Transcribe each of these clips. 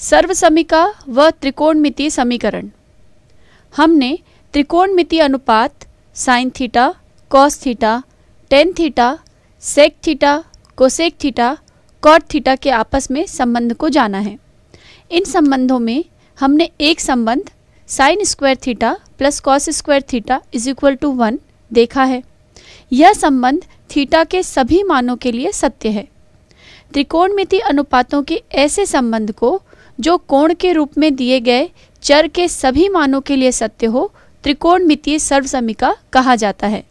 सर्वसमिका व त्रिकोणमितीय समीकरण। हमने त्रिकोणमितीय अनुपात sine theta cos theta tan theta sec theta cosec theta cot theta के आपस में संबंध को जाना है। इन संबंधों में हमने एक संबंध sine square theta plus cos square theta is equal to one देखा है। यह संबंध थीटा के सभी मानों के लिए सत्य है। त्रिकोणमिति अनुपातों के ऐसे संबंध को जो कोण के रूप में दिए गए चर के सभी मानों के लिए सत्य हो त्रिकोण त्रिकोणमितीय सर्वसमिका कहा जाता है।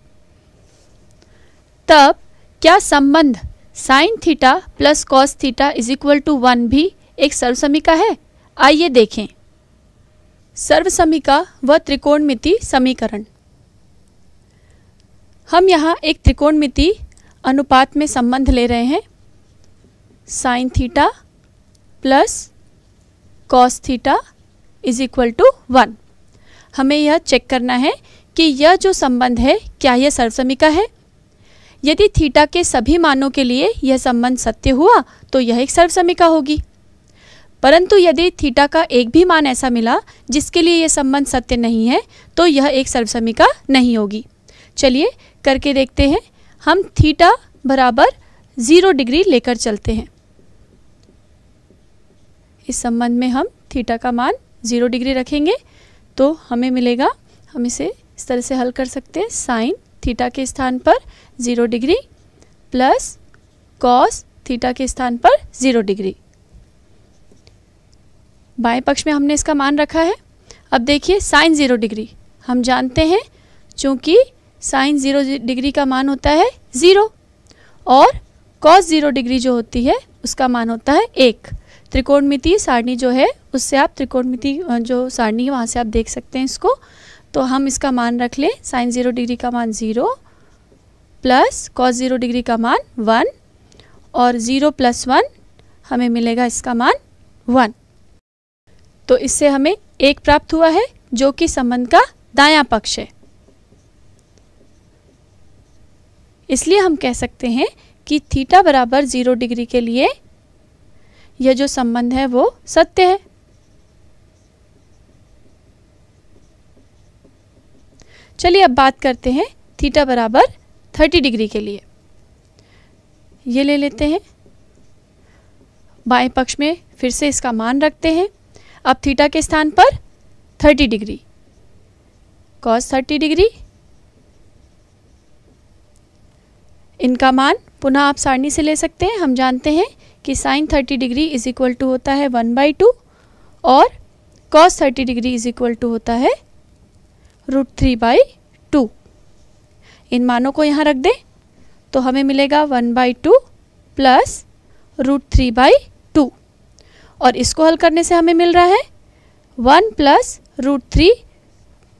तब, क्या संबंध sine theta plus cos theta is equal to one भी एक सर्वसमिका है? आइए देखें। सर्वसमिका व त्रिकोणमिति समीकरण। हम यहाँ एक त्रिकोणमिति अनुपात में संबंध ले रहे हैं। Sine theta plus cos theta is equal to one हमें यह चेक करना है कि यह जो संबंध है, क्या यह सर्वसमिका है? यदि थीटा के सभी मानों के लिए यह संबंध सत्य हुआ तो यह एक सर्वसमिका होगी। परंतु यदि थीटा का एक भी मान ऐसा मिला, जिसके लिए यह संबंध सत्य नहीं है तो यह एक सर्वसमिका नहीं होगी। चलिए करके देखते हैं। हम थीटा बराबर ज़ीरो डिग्री लेकर चलते हैं। इस संबंध में हम थीटा का मान ज़ीरो डिग्री रखेंगे तो हमें मिलेगा, हम इसे इस तरह से हल कर सकते हैं, साइन थीटा के स्थान पर zero degree plus cos theta के स्थान पर ज़ीरो डिग्री। बाएँ पक्ष में हमने इसका मान रखा है। अब देखिए, साइन ज़ीरो डिग्री। हम जानते हैं, चूँकि साइन ज़ीरो डिग्री का मान होता है ज़ीरो, और कॉस ज़ीरो डिग्री जो होती है, उसका मान होता है एक। त्रिकोणमिति सारणी जो है, उससे आप त्रिकोणमिति जो सारणी है, वहाँ से आप देख सकते हैं इसको। तो हम इसका मान रख लें साइन ज़ीरो डिग्री का मान zero plus cos zero degree का मान वन और ज़ीरो प्लस वन हमें मिलेगा इसका मान वन तो इससे हमें एक प्राप्त हुआ है, जो कि संबंध का दायां पक्ष है। इसलिए हम कह सकते हैं कि थीटा बराबर ज़ीरो डिग्री के लिए यह जो संबंध है वो सत्य है। चलिए अब बात करते हैं थीटा बराबर थर्टी डिग्री के लिए। ये ले लेते हैं। बाएँ पक्ष में फिर से इसका मान रखते हैं। अब थीटा के स्थान पर thirty degree. Cos thirty degree. इनका मान पुनः आप सारणी से ले सकते हैं। हम जानते हैं कि sine thirty degree is equal to होता है वन बाई टू और cos thirty degree is equal to होता है रूट थ्री बाई टू इन मानों को यहाँ रख दें तो हमें मिलेगा one by two plus root three by two और इसको हल करने से हमें मिल रहा है one plus root three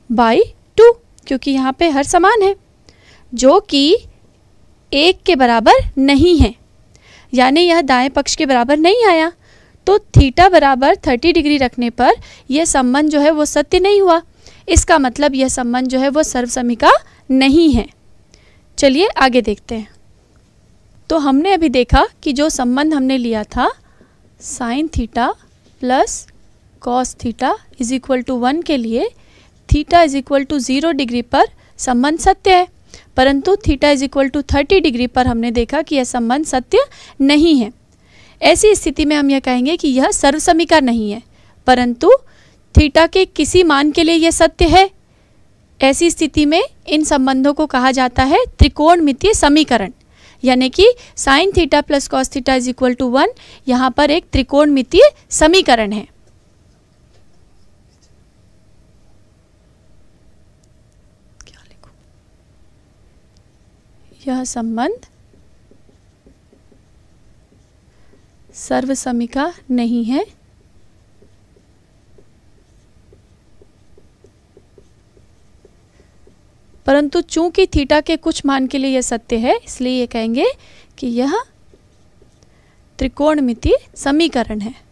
by two क्योंकि यहाँ पे हर समान है, जो कि एक के बराबर नहीं है। यानी यह दाएँ पक्ष के बराबर नहीं आया। तो थीटा बराबर थर्टी डिग्री रखने पर यह संबंध जो है वो सत्य नहीं हुआ। इसका मतलब यह संबंध जो है वो सर्वसमिका नहीं है। चलिए आगे देखते हैं। तो हमने अभी देखा कि जो संबंध हमने लिया था, sine theta plus cos theta is equal to one के लिए theta is equal to zero degree पर संबंध सत्य है। परंतु theta is equal to thirty degree पर हमने देखा कि यह संबंध सत्य नहीं है। ऐसी स्थिति में हम यह कहेंगे कि यह सर्वसमिका नहीं है, परंतु थीटा के किसी मान के लिए यह सत्य है। ऐसी स्थिति में इन संबंधों को कहा जाता है त्रिकोणमितीय समीकरण, यानी कि sine theta plus cos theta is equal to one, यहाँ पर एक त्रिकोणमितीय समीकरण है। यह संबंध सर्वसमिका नहीं है। परंतु चूँकि थीटा के कुछ मान के लिए यह सत्य है, इसलिए ये कहेंगे कि यह त्रिकोणमितीय समीकरण है।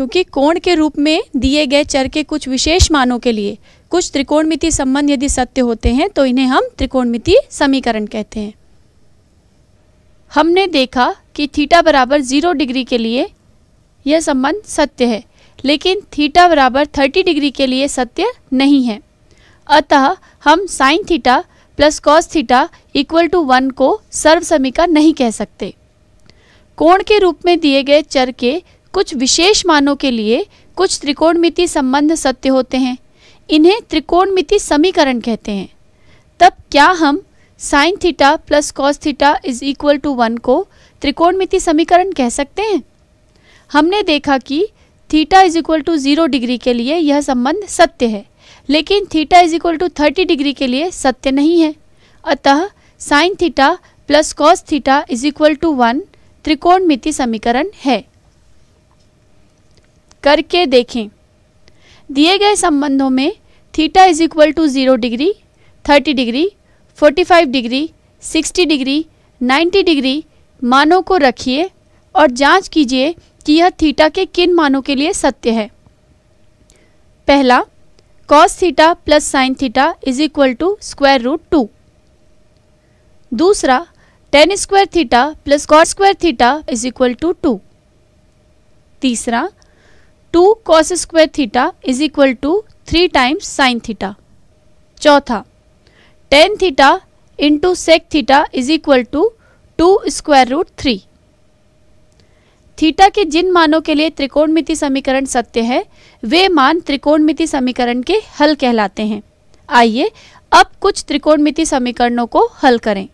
क्योंकि कोण के रूप में दिए गए चर के कुछ विशेष मानों के लिए कुछ त्रिकोणमिति संबंध यदि सत्य होते हैं तो इन्हें हम त्रिकोणमिति समीकरण कहते हैं। हमने देखा कि थीटा बराबर ज़ीरो डिग्री के लिए यह संबंध सत्य है, लेकिन थीटा बराबर थर्टी डिग्री के लिए सत्य नहीं है। अतः हम sine theta plus cos theta equal to one को सर्व समीका नहीं कह सकते। कोण के रूप में दिए गए चर के कुछ विशेष मानों के लिए कुछ त्रिकोणमिति संबंध सत्य होते हैं। इन्हें त्रिकोणमिति समीकरण कहते हैं। तब क्या हम sine theta plus cos theta is equal to one को त्रिकोणमिति समीकरण कह सकते हैं? हमने देखा कि theta is equal to zero degree के लिए यह संबंध सत्य है, लेकिन theta is equal to thirty degree के लिए सत्य नहीं है। अतः sine theta plus cos theta is equal to one त्रिकोणमिति समीकरण है। करके देखें। दिए गए संबंधों में theta is equal to zero degree thirty degree forty five degree sixty degree ninety degree मानों को रखिए और जाँच कीजिए कि यह थीटा के किन मानों के लिए सत्य है। पहला cos theta plus sine theta is equal to square root two दूसरा tan square theta plus cos square theta is equal to two तीसरा two cos square theta is equal to three times sine theta चौथा tan theta into sec theta is equal to two square root three theta के जिन मानों के लिए त्रिकोणमिति समीकरण सत्य है, वे मान त्रिकोणमिति समीकरण के हल कहलाते हैं। आइए अब कुछ त्रिकोणमिति समीकरणों को हल करें।